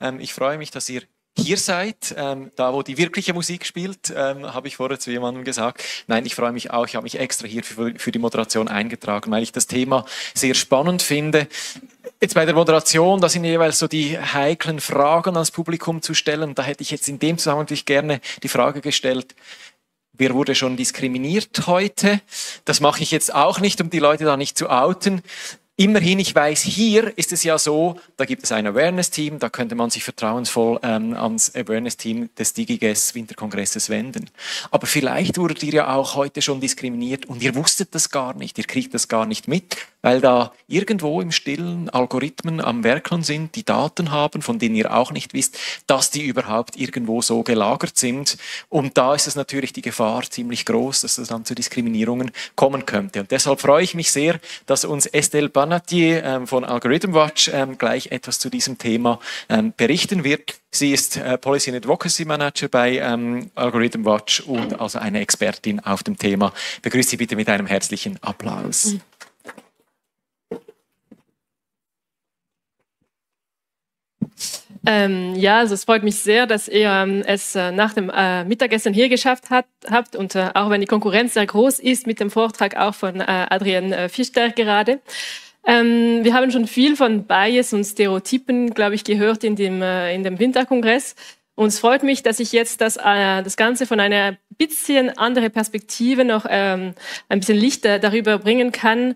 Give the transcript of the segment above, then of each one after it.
Ähm, ich freue mich, dass ihr hier seid, ähm, da wo die wirkliche Musik spielt, ähm, habe ich vorher zu jemandem gesagt. Nein, ich freue mich auch, ich habe mich extra hier für, für die Moderation eingetragen, weil ich das Thema sehr spannend finde. Jetzt bei der Moderation, da sind jeweils so die heiklen Fragen ans Publikum zu stellen. Da hätte ich jetzt in dem Zusammenhang natürlich gerne die Frage gestellt, Wer wurde schon diskriminiert heute? Das mache ich jetzt auch nicht, um die Leute da nicht zu outen. Immerhin, ich weiß, hier ist es ja so, da gibt es ein Awareness-Team, da könnte man sich vertrauensvoll ähm, ans Awareness-Team des DigiGes Winterkongresses wenden. Aber vielleicht wurdet ihr ja auch heute schon diskriminiert und ihr wusstet das gar nicht, ihr kriegt das gar nicht mit, weil da irgendwo im Stillen Algorithmen am Werkeln sind, die Daten haben, von denen ihr auch nicht wisst, dass die überhaupt irgendwo so gelagert sind. Und da ist es natürlich die Gefahr ziemlich groß, dass es dann zu Diskriminierungen kommen könnte. Und deshalb freue ich mich sehr, dass uns Estelle Banatier ähm, von Algorithm Watch ähm, gleich etwas zu diesem Thema ähm, berichten wird. Sie ist äh, Policy and Advocacy Manager bei Algorithm Watch und also eine Expertin auf dem Thema. Begrüße Sie bitte mit einem herzlichen Applaus. Ähm, ja, also es freut mich sehr, dass ihr ähm, es äh, nach dem äh, Mittagessen hier geschafft hat, habt und äh, auch wenn die Konkurrenz sehr groß ist mit dem Vortrag auch von äh, Adrian äh, Fischer gerade. Ähm, wir haben schon viel von Bias und Stereotypen, glaube ich, gehört in dem, in dem Winterkongress. Und es freut mich, dass ich jetzt das, das Ganze von einer bisschen andere Perspektive noch ähm, ein bisschen Licht darüber bringen kann,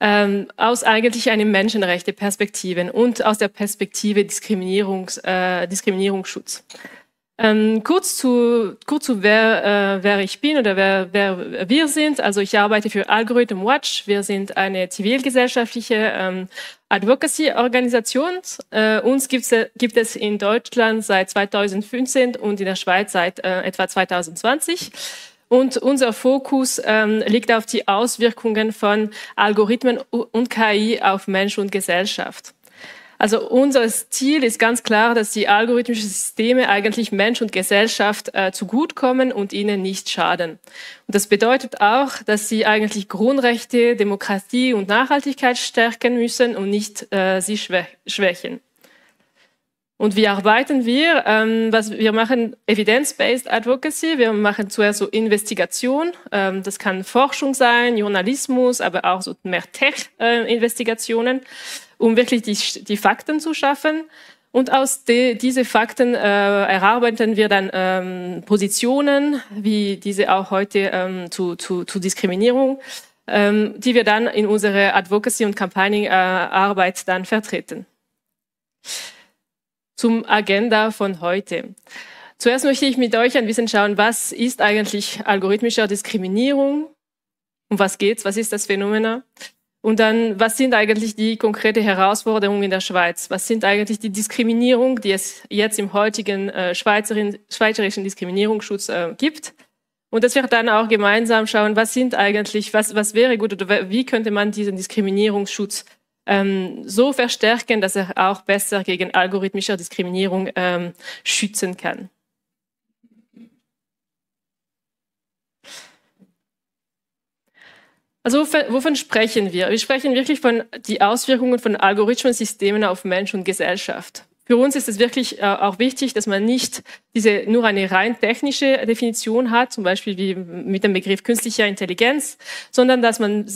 ähm, aus eigentlich einer Menschenrechte-Perspektive und aus der Perspektive Diskriminierungs, äh, Diskriminierungsschutz. Ähm, kurz zu, kurz zu wer, äh, wer ich bin oder wer, wer wir sind. Also ich arbeite für Algorithm Watch. Wir sind eine zivilgesellschaftliche ähm, Advocacy-Organisation. Äh, uns gibt's, gibt es in Deutschland seit 2015 und in der Schweiz seit äh, etwa 2020. Und unser Fokus ähm, liegt auf die Auswirkungen von Algorithmen und KI auf Mensch und Gesellschaft. Also unser Ziel ist ganz klar, dass die algorithmischen Systeme eigentlich Mensch und Gesellschaft äh, zugutekommen und ihnen nicht schaden. Und das bedeutet auch, dass sie eigentlich Grundrechte, Demokratie und Nachhaltigkeit stärken müssen und nicht äh, sie schwächen. Und wie arbeiten wir? Ähm, was wir machen Evidence-based Advocacy. Wir machen zuerst so Investigation. Ähm, das kann Forschung sein, Journalismus, aber auch so mehr Tech-Investigationen. Um wirklich die, die Fakten zu schaffen. Und aus de, diese Fakten äh, erarbeiten wir dann ähm, Positionen, wie diese auch heute ähm, zu, zu, zu Diskriminierung, ähm, die wir dann in unserer Advocacy- und Campaigning-Arbeit äh, dann vertreten. Zum Agenda von heute. Zuerst möchte ich mit euch ein bisschen schauen, was ist eigentlich algorithmische Diskriminierung? Um was geht's? Was ist das Phänomen? Und dann, was sind eigentlich die konkreten Herausforderungen in der Schweiz? Was sind eigentlich die Diskriminierungen, die es jetzt im heutigen äh, schweizerischen Diskriminierungsschutz äh, gibt? Und dass wir dann auch gemeinsam schauen, was sind eigentlich, was, was wäre gut oder wie könnte man diesen Diskriminierungsschutz ähm, so verstärken, dass er auch besser gegen algorithmische Diskriminierung ähm, schützen kann. Also wovon sprechen wir? Wir sprechen wirklich von den Auswirkungen von Algorithmensystemen auf Mensch und Gesellschaft. Für uns ist es wirklich äh, auch wichtig, dass man nicht diese nur eine rein technische Definition hat, zum Beispiel wie mit dem Begriff künstlicher Intelligenz, sondern dass man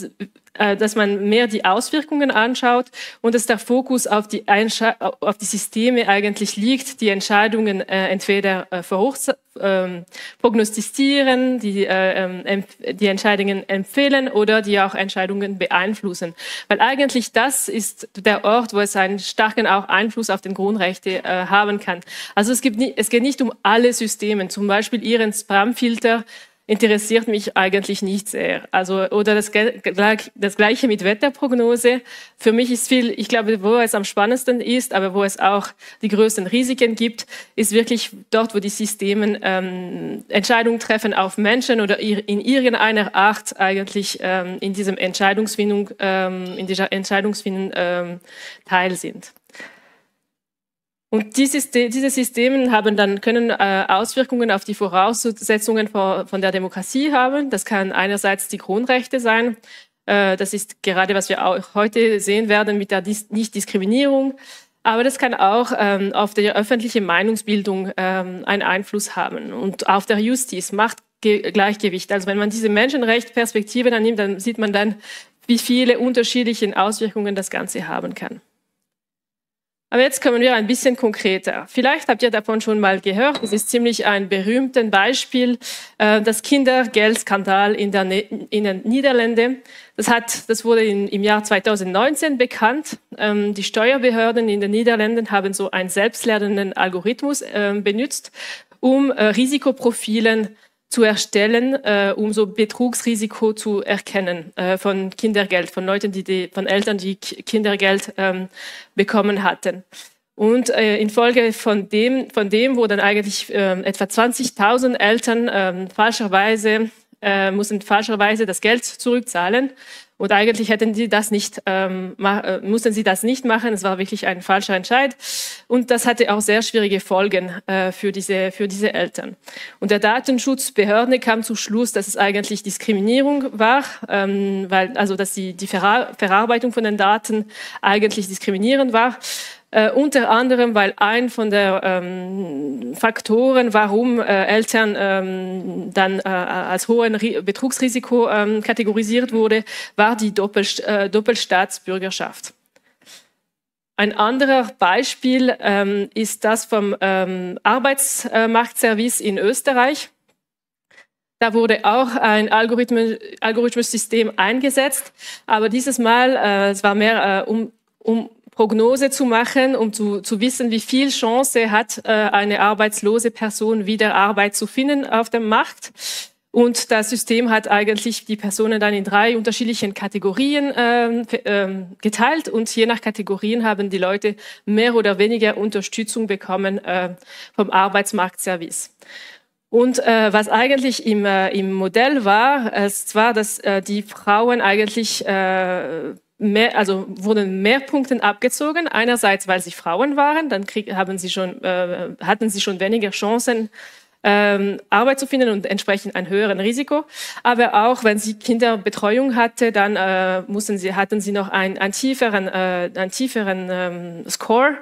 dass man mehr die Auswirkungen anschaut und dass der Fokus auf die, Einsche auf die Systeme eigentlich liegt, die Entscheidungen äh, entweder äh, ähm, prognostizieren, die, äh, ähm, die Entscheidungen empfehlen oder die auch Entscheidungen beeinflussen. Weil eigentlich das ist der Ort, wo es einen starken auch Einfluss auf den Grundrechte äh, haben kann. Also es, gibt nie, es geht nicht um alle Systeme, zum Beispiel Ihren Spamfilter interessiert mich eigentlich nicht sehr. Also, oder das, das Gleiche mit Wetterprognose. Für mich ist viel, ich glaube, wo es am spannendsten ist, aber wo es auch die größten Risiken gibt, ist wirklich dort, wo die Systeme ähm, Entscheidungen treffen auf Menschen oder in irgendeiner Art eigentlich ähm, in diesem Entscheidungsfindung, ähm, in dieser Entscheidungsfindung ähm, Teil sind. Und diese, Systeme haben dann, können äh, Auswirkungen auf die Voraussetzungen von, der Demokratie haben. Das kann einerseits die Grundrechte sein. Äh, das ist gerade, was wir auch heute sehen werden mit der Nichtdiskriminierung. aber das kann auch ähm, auf die öffentliche Meinungsbildung ähm, einen Einfluss haben und auf der Justiz, Machtgleichgewicht. Also wenn man diese Menschenrechtsperspektive dann nimmt, dann sieht man dann, wie viele unterschiedliche Auswirkungen das Ganze haben kann. Aber jetzt kommen wir ein bisschen konkreter. Vielleicht habt ihr davon schon mal gehört. Es ist ziemlich ein berühmtes Beispiel, äh, das Kindergeldskandal in, der in den Niederlanden. Das, hat, das wurde in, im Jahr 2019 bekannt. Ähm, die Steuerbehörden in den Niederlanden haben so einen selbstlernenden Algorithmus äh, benutzt, um äh, Risikoprofilen zu erstellen, äh, um so Betrugsrisiko zu erkennen äh, von Kindergeld, von Leuten, die, die von Eltern, die Kindergeld ähm, bekommen hatten. Und äh, infolge von dem, von dem wurden eigentlich äh, etwa 20.000 Eltern äh, falscherweise, äh, mussten falscherweise das Geld zurückzahlen und eigentlich hätten sie das nicht, ähm, äh, mussten sie das nicht machen. Es war wirklich ein falscher Entscheid. Und das hatte auch sehr schwierige Folgen äh, für, diese, für diese Eltern. Und der Datenschutzbehörde kam zum Schluss, dass es eigentlich Diskriminierung war, ähm, weil, also dass die, die Verarbeitung von den Daten eigentlich diskriminierend war. Äh, unter anderem, weil ein von den ähm, Faktoren, warum äh, Eltern ähm, dann äh, als hohen Betrugsrisiko ähm, kategorisiert wurde, war die Doppel äh, Doppelstaatsbürgerschaft. Ein anderes Beispiel ähm, ist das vom ähm, Arbeitsmarktservice in Österreich. Da wurde auch ein Algorithmus-System eingesetzt, aber dieses Mal, äh, es war mehr äh, um, um Prognose zu machen, um zu, zu wissen, wie viel Chance hat äh, eine arbeitslose Person wieder Arbeit zu finden auf dem Markt. Und das System hat eigentlich die Personen dann in drei unterschiedlichen Kategorien äh, äh, geteilt und je nach Kategorien haben die Leute mehr oder weniger Unterstützung bekommen äh, vom Arbeitsmarktservice. Und äh, was eigentlich im, äh, im Modell war, es war, dass äh, die Frauen eigentlich äh, mehr, also wurden mehr Punkte abgezogen. Einerseits, weil sie Frauen waren, dann krieg, haben sie schon, äh, hatten sie schon weniger Chancen, ähm, Arbeit zu finden und entsprechend ein höheres Risiko. Aber auch, wenn sie Kinderbetreuung hatte, dann äh, mussten sie, hatten sie noch einen, einen tieferen, äh, einen tieferen ähm, Score.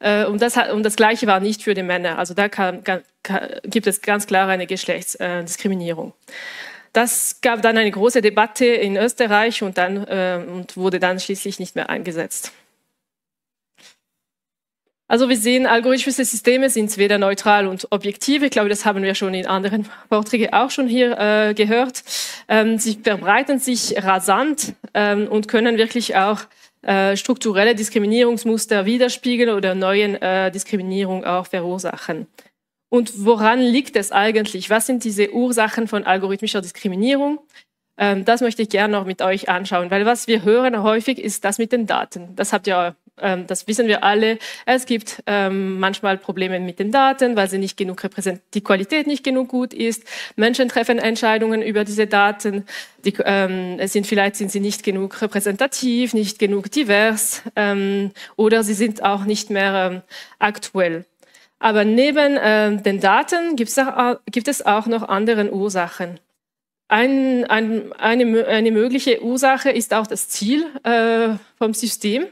Äh, und, das, und das Gleiche war nicht für die Männer. Also da kann, kann, gibt es ganz klar eine Geschlechtsdiskriminierung. Äh, das gab dann eine große Debatte in Österreich und, dann, äh, und wurde dann schließlich nicht mehr eingesetzt. Also wir sehen, algorithmische Systeme sind weder neutral und objektiv. Ich glaube, das haben wir schon in anderen Vorträgen auch schon hier äh, gehört. Ähm, sie verbreiten sich rasant ähm, und können wirklich auch äh, strukturelle Diskriminierungsmuster widerspiegeln oder neuen äh, Diskriminierung auch verursachen. Und woran liegt es eigentlich? Was sind diese Ursachen von algorithmischer Diskriminierung? Ähm, das möchte ich gerne noch mit euch anschauen, weil was wir hören häufig ist das mit den Daten. Das habt ihr, ähm, das wissen wir alle. Es gibt ähm, manchmal Probleme mit den Daten, weil sie nicht genug die Qualität nicht genug gut ist. Menschen treffen Entscheidungen über diese Daten. Die, ähm, es sind vielleicht sind sie nicht genug repräsentativ, nicht genug divers ähm, oder sie sind auch nicht mehr ähm, aktuell. Aber neben äh, den Daten gibt es, auch, gibt es auch noch andere Ursachen. Ein, ein, eine, eine mögliche Ursache ist auch das Ziel äh, vom System.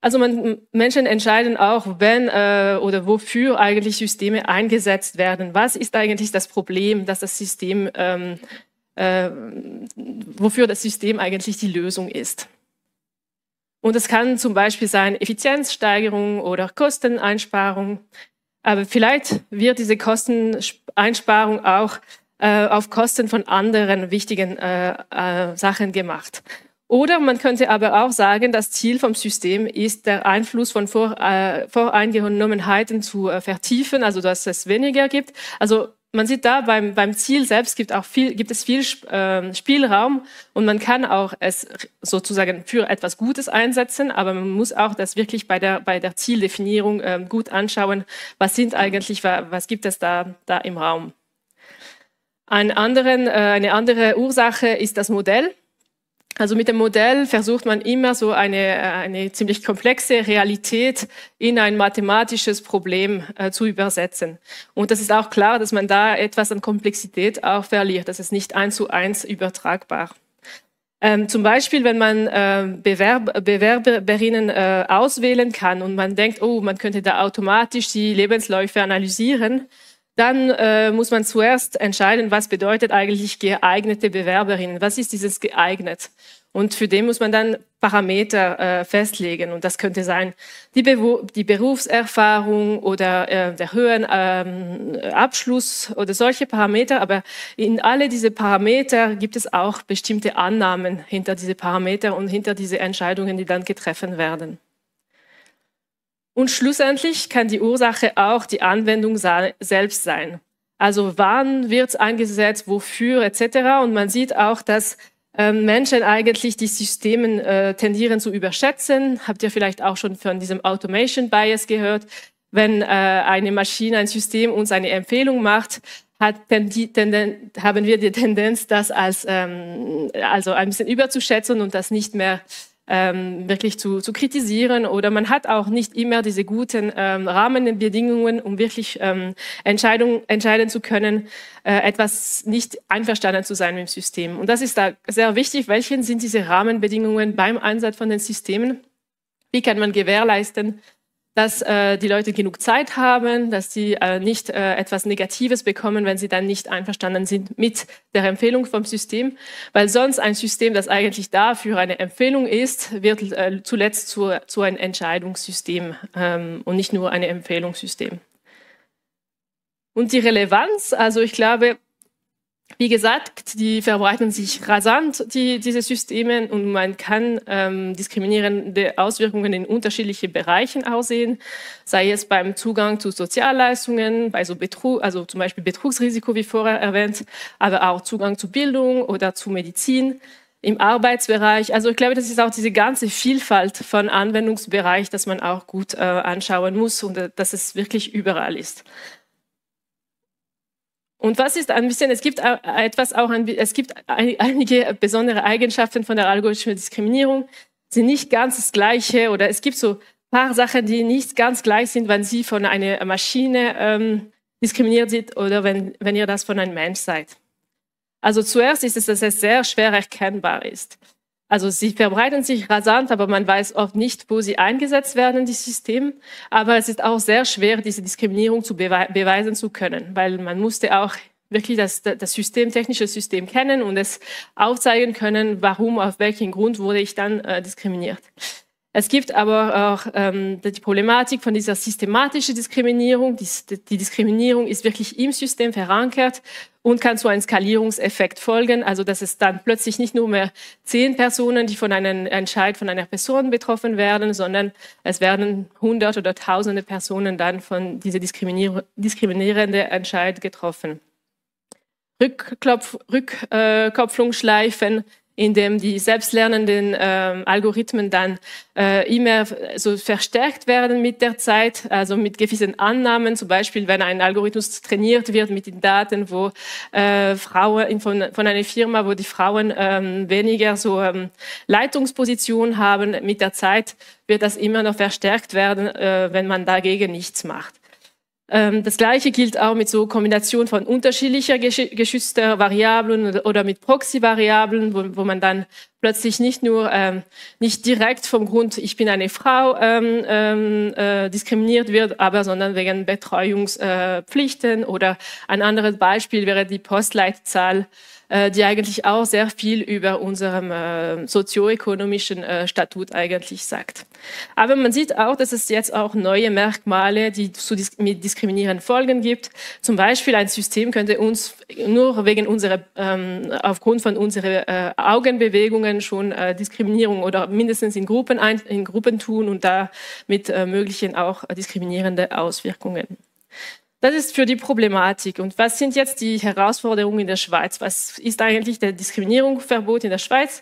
Also man, Menschen entscheiden auch, wenn äh, oder wofür eigentlich Systeme eingesetzt werden. Was ist eigentlich das Problem, dass das System, ähm, äh, wofür das System eigentlich die Lösung ist? Und es kann zum Beispiel sein Effizienzsteigerung oder Kosteneinsparung. Aber vielleicht wird diese Kosteneinsparung auch äh, auf Kosten von anderen wichtigen äh, äh, Sachen gemacht. Oder man könnte aber auch sagen, das Ziel vom System ist, der Einfluss von Vor, äh, Voreingenommenheiten zu äh, vertiefen, also dass es weniger gibt. Also man sieht da beim, beim Ziel selbst gibt, auch viel, gibt es viel äh, Spielraum und man kann auch es sozusagen für etwas Gutes einsetzen, aber man muss auch das wirklich bei der, bei der Zieldefinierung äh, gut anschauen, was sind eigentlich, was gibt es da, da im Raum. Ein anderen, äh, eine andere Ursache ist das Modell. Also mit dem Modell versucht man immer so eine, äh, eine ziemlich komplexe Realität in ein mathematisches Problem äh, zu übersetzen. Und das ist auch klar, dass man da etwas an Komplexität auch verliert. Das ist nicht eins zu eins übertragbar. Ähm, zum Beispiel, wenn man äh, Bewerb Bewerberinnen äh, auswählen kann und man denkt, oh, man könnte da automatisch die Lebensläufe analysieren, dann äh, muss man zuerst entscheiden, was bedeutet eigentlich geeignete Bewerberinnen? Was ist dieses geeignet? Und für den muss man dann Parameter äh, festlegen. Und das könnte sein die, Be die Berufserfahrung oder äh, der höheren ähm, Abschluss oder solche Parameter. Aber in alle diese Parameter gibt es auch bestimmte Annahmen hinter diese Parameter und hinter diese Entscheidungen, die dann getroffen werden. Und schlussendlich kann die Ursache auch die Anwendung selbst sein. Also wann wird es eingesetzt, wofür etc. Und man sieht auch, dass ähm, Menschen eigentlich die Systeme äh, tendieren zu überschätzen. Habt ihr vielleicht auch schon von diesem Automation Bias gehört? Wenn äh, eine Maschine, ein System uns eine Empfehlung macht, haben wir die Tendenz, das als ähm, also ein bisschen überzuschätzen und das nicht mehr ähm, wirklich zu, zu kritisieren oder man hat auch nicht immer diese guten ähm, Rahmenbedingungen, um wirklich ähm, Entscheidung, entscheiden zu können, äh, etwas nicht einverstanden zu sein mit dem System. Und das ist da sehr wichtig. Welche sind diese Rahmenbedingungen beim Einsatz von den Systemen? Wie kann man gewährleisten, dass äh, die Leute genug Zeit haben, dass sie äh, nicht äh, etwas Negatives bekommen, wenn sie dann nicht einverstanden sind mit der Empfehlung vom System, weil sonst ein System, das eigentlich dafür eine Empfehlung ist, wird äh, zuletzt zu, zu einem Entscheidungssystem ähm, und nicht nur ein Empfehlungssystem. Und die Relevanz, also ich glaube, wie gesagt, die verbreiten sich rasant, die, diese Systeme, und man kann ähm, diskriminierende Auswirkungen in unterschiedlichen Bereichen aussehen, sei es beim Zugang zu Sozialleistungen, bei so Betrug, also zum Beispiel Betrugsrisiko, wie vorher erwähnt, aber auch Zugang zu Bildung oder zu Medizin im Arbeitsbereich. Also ich glaube, das ist auch diese ganze Vielfalt von Anwendungsbereich, dass man auch gut äh, anschauen muss und äh, dass es wirklich überall ist. Und was ist ein bisschen, es gibt etwas auch, es gibt einige besondere Eigenschaften von der algorithmischen Diskriminierung, sind nicht ganz das Gleiche oder es gibt so paar Sachen, die nicht ganz gleich sind, wenn sie von einer Maschine ähm, diskriminiert sind oder wenn, wenn ihr das von einem Mensch seid. Also zuerst ist es, dass es sehr schwer erkennbar ist. Also sie verbreiten sich rasant, aber man weiß oft nicht, wo sie eingesetzt werden, die Systeme. Aber es ist auch sehr schwer, diese Diskriminierung zu bewe beweisen zu können, weil man musste auch wirklich das, das System, technische System kennen und es aufzeigen können, warum, auf welchen Grund wurde ich dann äh, diskriminiert. Es gibt aber auch ähm, die Problematik von dieser systematischen Diskriminierung. Die, die, Diskriminierung ist wirklich im System verankert und kann zu einem Skalierungseffekt folgen. Also dass es dann plötzlich nicht nur mehr zehn Personen, die von einem Entscheid von einer Person betroffen werden, sondern es werden hundert oder tausende Personen dann von dieser diskriminierenden Entscheid getroffen. Rückkopplungsschleifen in dem die selbstlernenden äh, Algorithmen dann äh, immer so verstärkt werden mit der Zeit, also mit gewissen Annahmen, zum Beispiel wenn ein Algorithmus trainiert wird mit den Daten, wo äh, Frauen von, von einer Firma, wo die Frauen ähm, weniger so ähm, Leitungspositionen haben, mit der Zeit wird das immer noch verstärkt werden, äh, wenn man dagegen nichts macht. Ähm, das Gleiche gilt auch mit so Kombination von unterschiedlicher geschützter Variablen oder mit Proxy-Variablen, wo, wo, man dann plötzlich nicht nur ähm, nicht direkt vom Grund, ich bin eine Frau, ähm, ähm äh, diskriminiert wird, aber sondern wegen Betreuungspflichten oder ein anderes Beispiel wäre die Postleitzahl äh, die eigentlich auch sehr viel über unserem äh, sozioökonomischen äh, Statut eigentlich sagt. Aber man sieht auch, dass es jetzt auch neue Merkmale, die zu dis mit diskriminierenden Folgen gibt. Zum Beispiel ein System könnte uns nur wegen unserer, ähm, aufgrund von unseren äh, Augenbewegungen schon äh, Diskriminierung oder mindestens in Gruppen, ein, in Gruppen tun und damit äh, möglichen auch diskriminierende Auswirkungen. Das ist für die Problematik. Und was sind jetzt die Herausforderungen in der Schweiz? Was ist eigentlich der Diskriminierungsverbot in der Schweiz?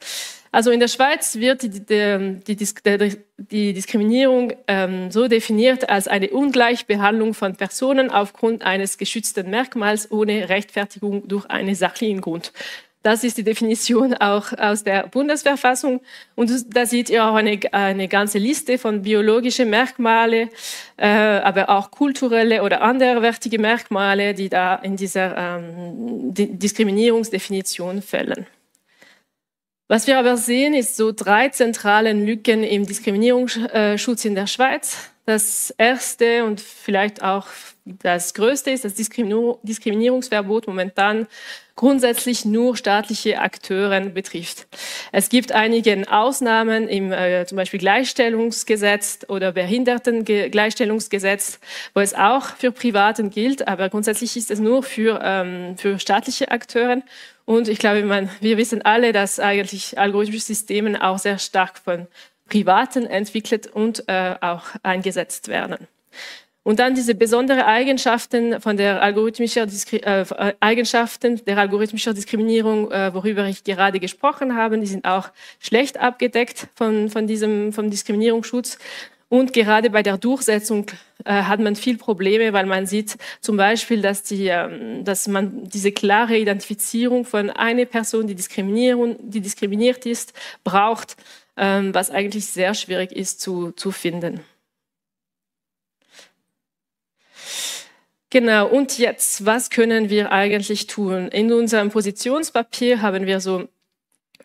Also in der Schweiz wird die, die, die, die Diskriminierung ähm, so definiert als eine Ungleichbehandlung von Personen aufgrund eines geschützten Merkmals ohne Rechtfertigung durch einen sachlichen Grund. Das ist die Definition auch aus der Bundesverfassung. Und da seht ihr auch eine, eine ganze Liste von biologischen Merkmale, äh, aber auch kulturelle oder anderwertige Merkmale, die da in dieser ähm, Diskriminierungsdefinition fällen. Was wir aber sehen, ist so drei zentrale Lücken im Diskriminierungsschutz in der Schweiz. Das erste und vielleicht auch das größte ist, das Diskriminierungsverbot momentan grundsätzlich nur staatliche Akteure betrifft. Es gibt einige Ausnahmen im äh, zum Beispiel Gleichstellungsgesetz oder Behindertengleichstellungsgesetz, wo es auch für Privaten gilt, aber grundsätzlich ist es nur für, ähm, für staatliche Akteure. Und ich glaube, man, wir wissen alle, dass eigentlich algorithmische Systeme auch sehr stark von Privaten entwickelt und äh, auch eingesetzt werden. Und dann diese besonderen Eigenschaften von der algorithmischen äh, Eigenschaften der algorithmischen Diskriminierung, äh, worüber ich gerade gesprochen habe, die sind auch schlecht abgedeckt von, von diesem vom Diskriminierungsschutz. Und gerade bei der Durchsetzung äh, hat man viel Probleme, weil man sieht zum Beispiel, dass, die, ähm, dass man diese klare Identifizierung von einer Person, die, Diskriminierung, die diskriminiert ist, braucht, ähm, was eigentlich sehr schwierig ist zu, zu finden. Genau, und jetzt, was können wir eigentlich tun? In unserem Positionspapier haben wir so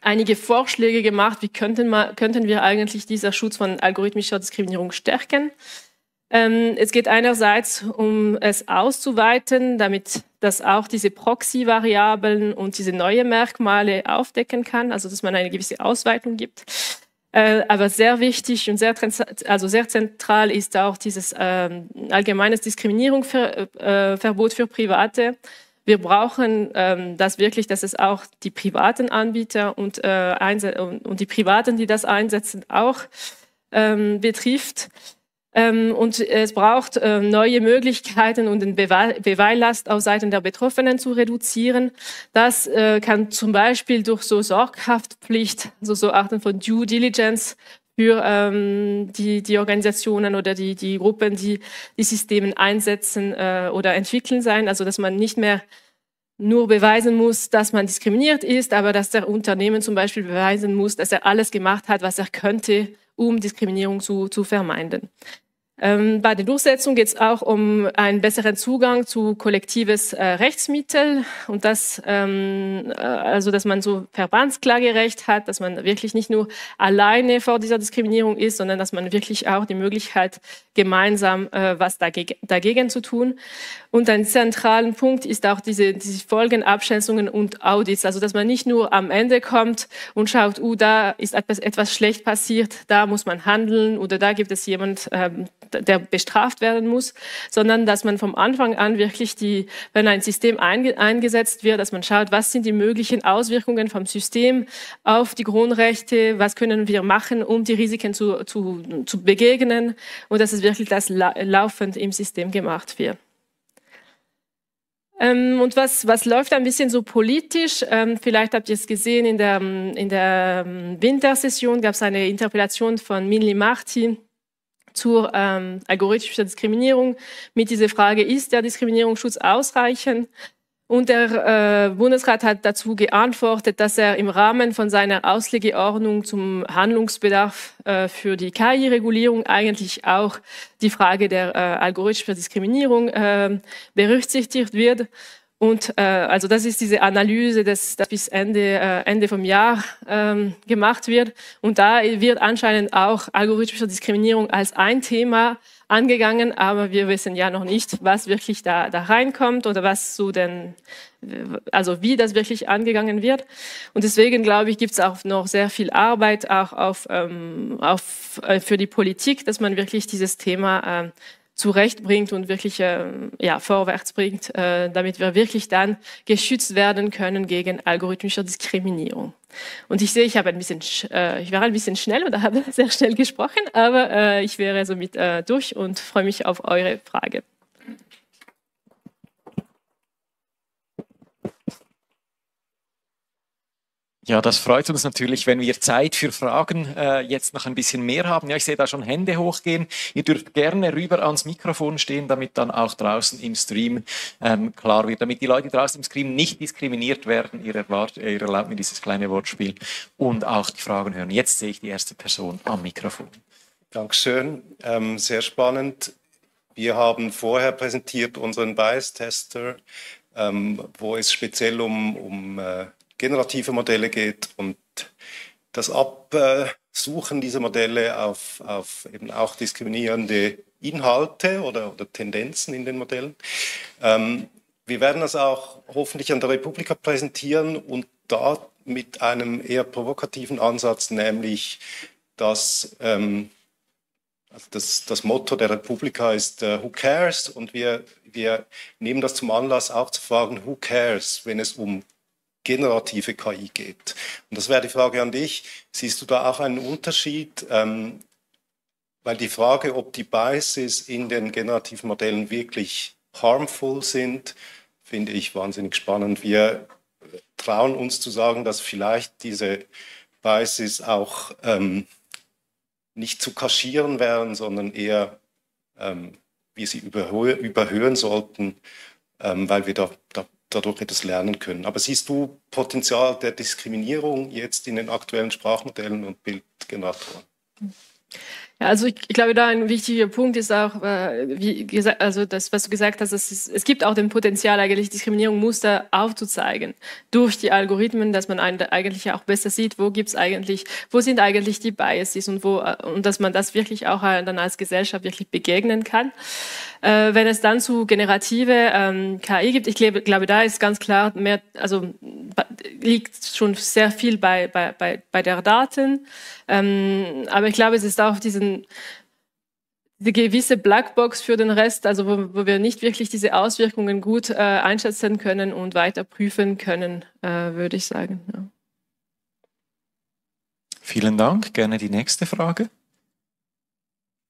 einige Vorschläge gemacht, wie könnten, wir, könnten wir eigentlich dieser Schutz von algorithmischer Diskriminierung stärken. Ähm, es geht einerseits um es auszuweiten, damit das auch diese Proxy-Variablen und diese neuen Merkmale aufdecken kann, also dass man eine gewisse Ausweitung gibt. Äh, aber sehr wichtig und sehr, also sehr zentral ist auch dieses äh, allgemeines Diskriminierungsverbot für Private. Wir brauchen ähm, das wirklich, dass es auch die privaten Anbieter und, äh, und die Privaten, die das einsetzen, auch ähm, betrifft. Ähm, und es braucht äh, neue Möglichkeiten, um den Beweillast auf Seiten der Betroffenen zu reduzieren. Das äh, kann zum Beispiel durch so Sorghaftpflicht, also so Arten von Due Diligence für ähm, die, die Organisationen oder die, die Gruppen, die die Systeme einsetzen äh, oder entwickeln sein. Also dass man nicht mehr nur beweisen muss, dass man diskriminiert ist, aber dass der Unternehmen zum Beispiel beweisen muss, dass er alles gemacht hat, was er könnte, um Diskriminierung zu, zu vermeiden. Ähm, bei der Durchsetzung geht es auch um einen besseren Zugang zu kollektives äh, Rechtsmittel und das, ähm, äh, also dass man so Verbandsklagerecht hat, dass man wirklich nicht nur alleine vor dieser Diskriminierung ist, sondern dass man wirklich auch die Möglichkeit gemeinsam äh, was dagegen, dagegen zu tun. Und ein zentraler Punkt ist auch diese, diese Folgenabschätzungen und Audits, also dass man nicht nur am Ende kommt und schaut, uh, da ist etwas, etwas schlecht passiert, da muss man handeln oder da gibt es jemand, ähm, der bestraft werden muss, sondern dass man vom Anfang an wirklich die, wenn ein System einge eingesetzt wird, dass man schaut, was sind die möglichen Auswirkungen vom System auf die Grundrechte, was können wir machen, um die Risiken zu, zu, zu begegnen und dass es wirklich das la laufend im System gemacht wird. Ähm, und was, was läuft ein bisschen so politisch? Ähm, vielleicht habt ihr es gesehen, in der, in der ähm, Wintersession gab es eine Interpellation von Minli Martin zur ähm, algorithmischen Diskriminierung mit dieser Frage, ist der Diskriminierungsschutz ausreichend? Und der äh, Bundesrat hat dazu geantwortet, dass er im Rahmen von seiner Auslegeordnung zum Handlungsbedarf äh, für die KI-Regulierung eigentlich auch die Frage der äh, algorithmischen Diskriminierung äh, berücksichtigt wird. Und äh, also das ist diese Analyse, das, das bis Ende, äh, Ende vom Jahr ähm, gemacht wird. Und da wird anscheinend auch algorithmische Diskriminierung als ein Thema angegangen, aber wir wissen ja noch nicht, was wirklich da, da reinkommt oder was so denn, also wie das wirklich angegangen wird. Und deswegen glaube ich, gibt es auch noch sehr viel Arbeit auch auf, ähm, auf, äh, für die Politik, dass man wirklich dieses Thema äh, zurechtbringt und wirklich äh, ja, vorwärts bringt, äh, damit wir wirklich dann geschützt werden können gegen algorithmische Diskriminierung. Und ich sehe, ich habe ein bisschen, äh, ich war ein bisschen schnell oder habe sehr schnell gesprochen, aber äh, ich wäre somit durch und freue mich auf eure Frage. Ja, das freut uns natürlich, wenn wir Zeit für Fragen äh, jetzt noch ein bisschen mehr haben. Ja, ich sehe da schon Hände hochgehen. Ihr dürft gerne rüber ans Mikrofon stehen, damit dann auch draußen im Stream ähm, klar wird, damit die Leute draußen im Stream nicht diskriminiert werden. Ihr, erlaubt, ihr erlaubt mir dieses kleine Wortspiel und auch die Fragen hören. Jetzt sehe ich die erste Person am Mikrofon. Dankeschön, ähm, sehr spannend. Wir haben vorher präsentiert unseren Bias-Tester, ähm, wo es speziell um, um äh, generative Modelle geht. Und das Absuchen dieser Modelle auf, auf eben auch diskriminierende Inhalte oder, oder Tendenzen in den Modellen. Ähm, wir werden das auch hoffentlich an der Republika präsentieren und da mit einem eher provokativen Ansatz, nämlich dass ähm, also das, das, Motto der Republika ist uh, Who cares? Und wir, wir nehmen das zum Anlass, auch zu fragen, Who cares, wenn es um generative KI geht. Und das wäre die Frage an dich. Siehst du da auch einen Unterschied? Ähm, weil die Frage, ob die Biases in den generativen Modellen wirklich harmful sind, finde ich wahnsinnig spannend. Wir trauen uns zu sagen, dass vielleicht diese Biases auch ähm, nicht zu kaschieren wären, sondern eher ähm, wir sie überhöhen sollten, ähm, weil wir da, da dadurch etwas lernen können. Aber siehst du Potenzial der Diskriminierung jetzt in den aktuellen Sprachmodellen und Bildgeneratoren? Ja, also ich, glaube, da ein wichtiger Punkt ist auch, äh, wie gesagt, also das, was du gesagt hast, es, ist, es gibt auch den Potenzial, eigentlich Diskriminierungsmuster aufzuzeigen durch die Algorithmen, dass man eigentlich auch besser sieht, wo gibt's eigentlich, wo sind eigentlich die Biases und wo äh, und dass man das wirklich auch dann als Gesellschaft wirklich begegnen kann. Äh, wenn es dann zu generative ähm, KI gibt, ich glaube, glaube, da ist ganz klar mehr, also liegt schon sehr viel bei, bei, bei, bei der Daten. Ähm, aber ich glaube, es ist auch diesen, diese gewisse Blackbox für den Rest, also wo, wo wir nicht wirklich diese Auswirkungen gut äh, einschätzen können und weiter prüfen können, äh, würde ich sagen. Ja. Vielen Dank. Gerne die nächste Frage.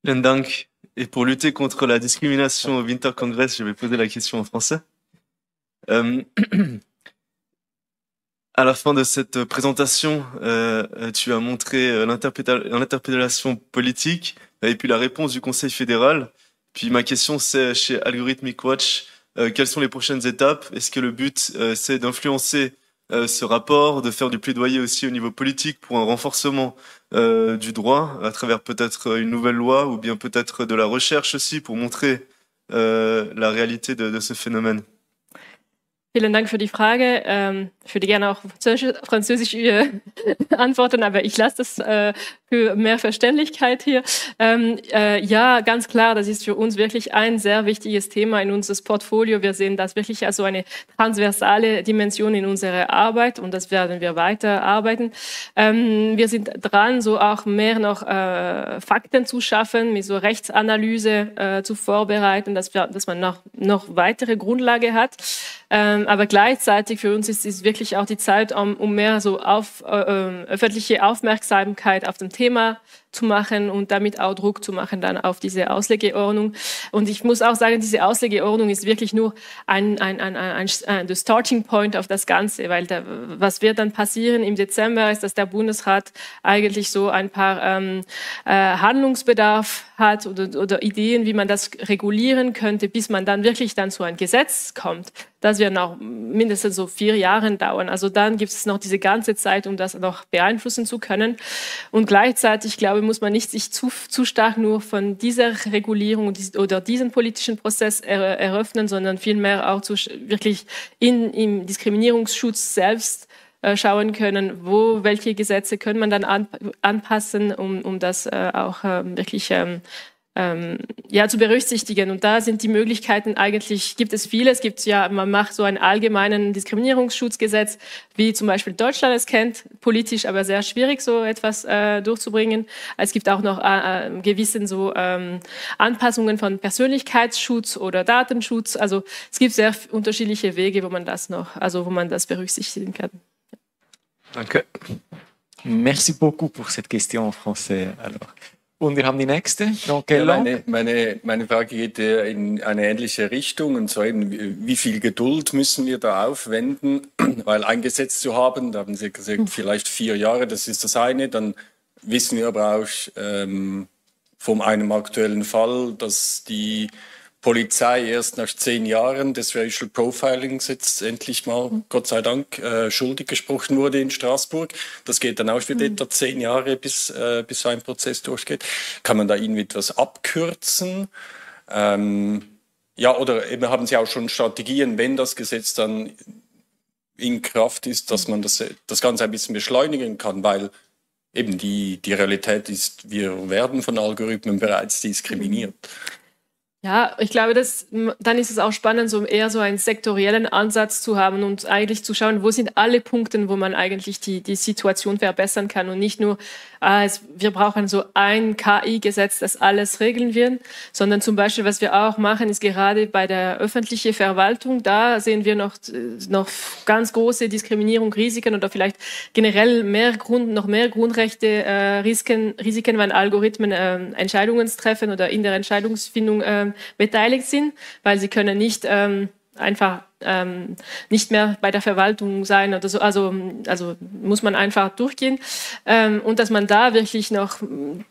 Vielen Dank. Et pour lutter contre la discrimination au Winter Congress, je vais poser la question en français. Euh, à la fin de cette présentation, euh, tu as montré euh, l'interpellation politique et puis la réponse du Conseil fédéral. Puis ma question, c'est chez Algorithmic Watch, euh, quelles sont les prochaines étapes? Est-ce que le but, euh, c'est d'influencer euh, ce rapport, de faire du plaidoyer aussi au niveau politique pour un renforcement du droit à travers peut-être une nouvelle loi ou bien peut-être de la recherche aussi pour montrer la réalité de, ce phénomène Vielen Dank für die Frage. Ähm, ich würde gerne auch Französisch äh, antworten, aber ich lasse äh, für mehr Verständlichkeit hier. Ähm, äh, ja, ganz klar, das ist für uns wirklich ein sehr wichtiges Thema in unseres Portfolio. Wir sehen das wirklich als so eine transversale Dimension in unserer Arbeit und das werden wir weiter arbeiten. Ähm, wir sind dran, so auch mehr noch äh, Fakten zu schaffen, mit so Rechtsanalyse äh, zu vorbereiten, dass, wir, dass man noch, noch weitere Grundlage hat. Ähm, aber gleichzeitig für uns ist es wirklich auch die Zeit, um, um mehr so auf, äh, ähm, öffentliche Aufmerksamkeit auf dem Thema zu machen und damit auch Druck zu machen dann auf diese Auslegeordnung. Und ich muss auch sagen, diese Auslegeordnung ist wirklich nur ein, ein, ein, ein, ein Starting Point auf das Ganze, weil da, was wird dann passieren im Dezember ist, dass der Bundesrat eigentlich so ein paar ähm, äh, Handlungsbedarf hat oder, oder Ideen, wie man das regulieren könnte, bis man dann wirklich dann zu einem Gesetz kommt. Das wird noch mindestens so vier Jahre dauern. Also dann gibt es noch diese ganze Zeit, um das noch beeinflussen zu können. Und gleichzeitig, glaube muss man nicht sich zu, zu stark nur von dieser Regulierung oder diesem politischen Prozess er, eröffnen, sondern vielmehr auch zu, wirklich in, im Diskriminierungsschutz selbst äh, schauen können, wo welche Gesetze können man dann an, anpassen, um, um das äh, auch äh, wirklich ähm, ähm, ja, zu berücksichtigen. Und da sind die Möglichkeiten eigentlich, gibt es viele. Es gibt ja, man macht so einen allgemeinen Diskriminierungsschutzgesetz, wie zum Beispiel Deutschland es kennt, politisch aber sehr schwierig, so etwas äh, durchzubringen. Es gibt auch noch äh, äh, gewissen so ähm, Anpassungen von Persönlichkeitsschutz oder Datenschutz. Also es gibt sehr unterschiedliche Wege, wo man das noch, also wo man das berücksichtigen kann. Danke. Merci beaucoup pour cette question en français. Alors. Und wir haben die nächste, ja, meine, meine, meine Frage geht in eine ähnliche Richtung. Und zwar eben, wie viel Geduld müssen wir da aufwenden? Weil ein Gesetz zu haben, da haben Sie gesagt, hm. vielleicht vier Jahre, das ist das eine. Dann wissen wir aber auch ähm, von einem aktuellen Fall, dass die Polizei erst nach zehn Jahren des Racial Profilings jetzt endlich mal, mhm. Gott sei Dank, äh, schuldig gesprochen wurde in Straßburg. Das geht dann auch wieder mhm. etwa zehn Jahre, bis, äh, bis so ein Prozess durchgeht. Kann man da irgendwie etwas abkürzen? Ähm, ja, oder eben haben Sie auch schon Strategien, wenn das Gesetz dann in Kraft ist, dass man das, das Ganze ein bisschen beschleunigen kann, weil eben die, die Realität ist, wir werden von Algorithmen bereits diskriminiert. Ja, ich glaube, dass, dann ist es auch spannend, so eher so einen sektoriellen Ansatz zu haben und eigentlich zu schauen, wo sind alle Punkte, wo man eigentlich die, die Situation verbessern kann und nicht nur, ah, es, wir brauchen so ein KI-Gesetz, das alles regeln wird, sondern zum Beispiel, was wir auch machen, ist gerade bei der öffentlichen Verwaltung, da sehen wir noch, noch ganz große Diskriminierung, Risiken oder vielleicht generell mehr Grund, noch mehr Grundrechte, äh, Risiken, Risiken, wenn Algorithmen äh, Entscheidungen treffen oder in der Entscheidungsfindung äh, beteiligt sind, weil sie können nicht ähm, einfach ähm, nicht mehr bei der Verwaltung sein oder so. Also, also muss man einfach durchgehen ähm, und dass man da wirklich noch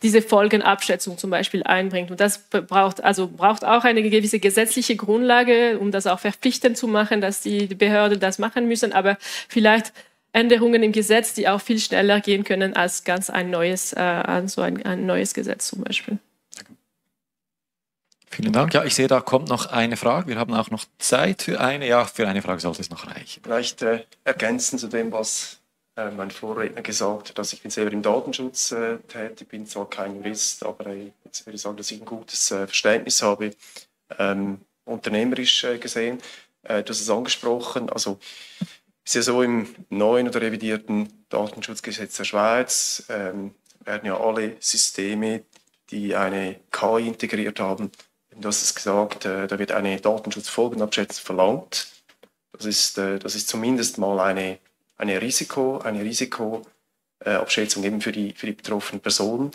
diese Folgenabschätzung zum Beispiel einbringt. Und das braucht also braucht auch eine gewisse gesetzliche Grundlage, um das auch verpflichtend zu machen, dass die Behörden das machen müssen. Aber vielleicht Änderungen im Gesetz, die auch viel schneller gehen können als ganz ein neues, äh, also ein, ein neues Gesetz zum Beispiel. Vielen Dank. Ja, ich sehe, da kommt noch eine Frage. Wir haben auch noch Zeit für eine. Ja, für eine Frage sollte es noch reichen. Vielleicht äh, ergänzen zu dem, was äh, mein Vorredner gesagt hat. Also ich bin selber im Datenschutz äh, tätig, bin zwar kein Jurist, aber äh, jetzt würde ich sagen, dass ich ein gutes äh, Verständnis habe, ähm, unternehmerisch äh, gesehen. du hast es angesprochen. Also ist ja so im neuen oder revidierten Datenschutzgesetz der Schweiz ähm, werden ja alle Systeme, die eine KI integriert haben, Du hast es gesagt, äh, da wird eine Datenschutzfolgenabschätzung verlangt. Das ist, äh, das ist zumindest mal eine, eine Risiko, eine Risikoabschätzung eben für die, für die betroffenen Personen,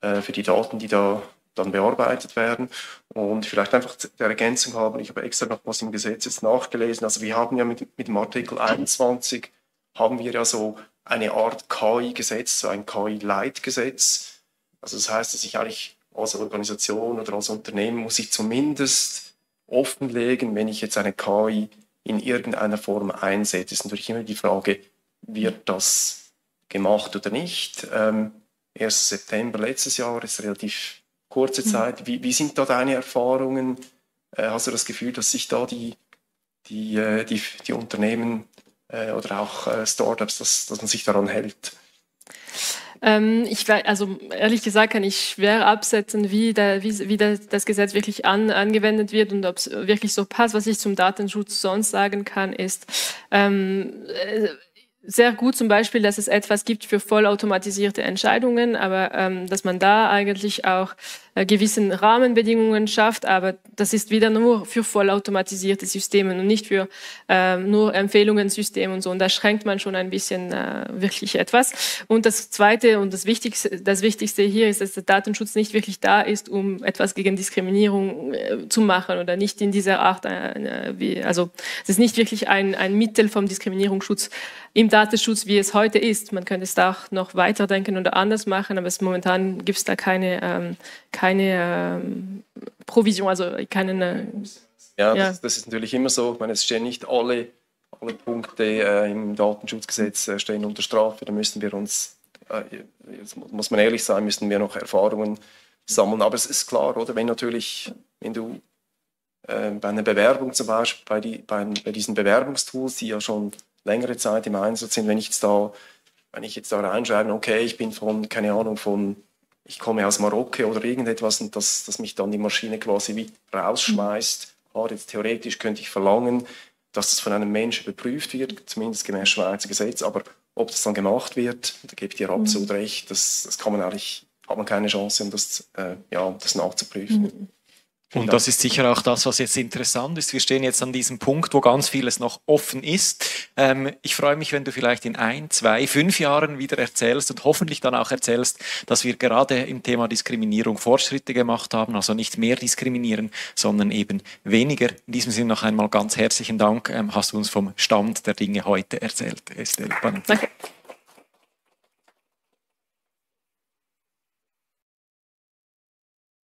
äh, für die Daten, die da dann bearbeitet werden. Und vielleicht einfach der Ergänzung haben, ich habe extra noch was im Gesetz jetzt nachgelesen. Also wir haben ja mit, mit dem Artikel 21 haben wir ja so eine Art KI-Gesetz, so ein KI-Leitgesetz. Also das heißt, dass ich eigentlich als Organisation oder als Unternehmen muss ich zumindest offenlegen, wenn ich jetzt eine KI in irgendeiner Form einsetze. Ist natürlich immer die Frage, wird das gemacht oder nicht? Ähm, 1. September letztes Jahr ist relativ kurze mhm. Zeit. Wie, wie sind da deine Erfahrungen? Äh, hast du das Gefühl, dass sich da die, die, äh, die, die Unternehmen äh, oder auch äh, Startups, dass, dass man sich daran hält? Ähm, ich also ehrlich gesagt kann ich schwer absetzen, wie, der, wie, wie das Gesetz wirklich an, angewendet wird und ob es wirklich so passt. Was ich zum Datenschutz sonst sagen kann, ist, ähm, äh, sehr gut zum Beispiel, dass es etwas gibt für vollautomatisierte Entscheidungen, aber ähm, dass man da eigentlich auch äh, gewissen Rahmenbedingungen schafft, aber das ist wieder nur für vollautomatisierte Systeme und nicht für äh, nur Empfehlungssysteme und so. Und da schränkt man schon ein bisschen äh, wirklich etwas. Und das Zweite und das Wichtigste, das Wichtigste hier ist, dass der Datenschutz nicht wirklich da ist, um etwas gegen Diskriminierung äh, zu machen oder nicht in dieser Art, äh, wie, also es ist nicht wirklich ein, ein Mittel vom Diskriminierungsschutz im Datenschutz, wie es heute ist. Man könnte es da auch noch weiterdenken oder anders machen, aber es, momentan gibt es da keine, ähm, keine ähm, Provision, also keine. ja, ja. Das, das, ist natürlich immer so. Ich meine, es stehen nicht alle, alle Punkte äh, im Datenschutzgesetz äh, stehen unter Strafe. Da müssen wir uns, äh, jetzt muss man ehrlich sein, müssen wir noch Erfahrungen sammeln. Aber es ist klar, oder? Wenn natürlich, wenn du äh, bei einer Bewerbung zum Beispiel, bei, die, bei, bei diesen Bewerbungstools, die ja schon längere Zeit im Einsatz sind, wenn ich jetzt da, wenn ich jetzt da reinschreibe, okay, ich bin von, keine Ahnung, von ich komme aus Marokko oder irgendetwas und das, das mich dann die Maschine quasi wie rausschmeißt. Mhm. jetzt theoretisch könnte ich verlangen, dass das von einem Menschen überprüft wird, zumindest gemäß Schweizer Gesetz, aber ob das dann gemacht wird, da gebe ich dir absolut mhm. recht, das, das kann man eigentlich, hat man keine Chance, um das, äh, ja, das nachzuprüfen. Und das ist sicher auch das, was jetzt interessant ist. Wir stehen jetzt an diesem Punkt, wo ganz vieles noch offen ist. Ähm, ich freue mich, wenn du vielleicht in ein, zwei, fünf Jahren wieder erzählst und hoffentlich dann auch erzählst, dass wir gerade im Thema Diskriminierung Fortschritte gemacht haben. Also nicht mehr diskriminieren, sondern eben weniger. In diesem Sinne noch einmal ganz herzlichen Dank. Ähm, hast du uns vom Stand der Dinge heute erzählt, Estelle. Danke.